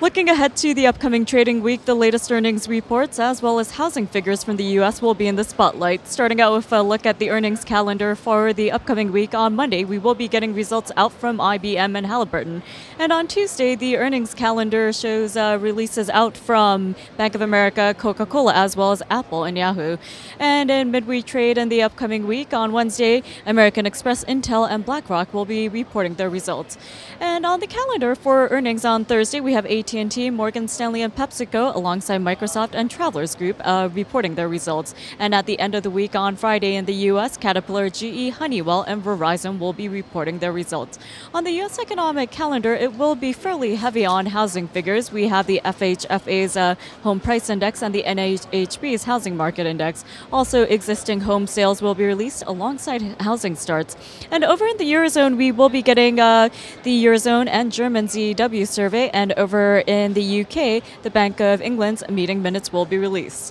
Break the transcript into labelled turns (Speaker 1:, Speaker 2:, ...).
Speaker 1: Looking ahead to the upcoming trading week, the latest earnings reports as well as housing figures from the U.S. will be in the spotlight. Starting out with a look at the earnings calendar for the upcoming week, on Monday we will be getting results out from IBM and Halliburton. And on Tuesday, the earnings calendar shows uh, releases out from Bank of America, Coca Cola, as well as Apple and Yahoo. And in midweek trade in the upcoming week, on Wednesday, American Express, Intel, and BlackRock will be reporting their results. And on the calendar for earnings on Thursday, we have AT&T, Morgan Stanley, and PepsiCo, alongside Microsoft and Travelers Group, uh, reporting their results. And at the end of the week on Friday in the U.S., Caterpillar, GE, Honeywell, and Verizon will be reporting their results. On the U.S. economic calendar, it will be fairly heavy on housing figures. We have the FHFA's uh, home price index and the NAHB's housing market index. Also, existing home sales will be released alongside housing starts. And over in the Eurozone, we will be getting uh, the Eurozone and German ZEW survey, and over in the UK, the Bank of England's meeting minutes will be released.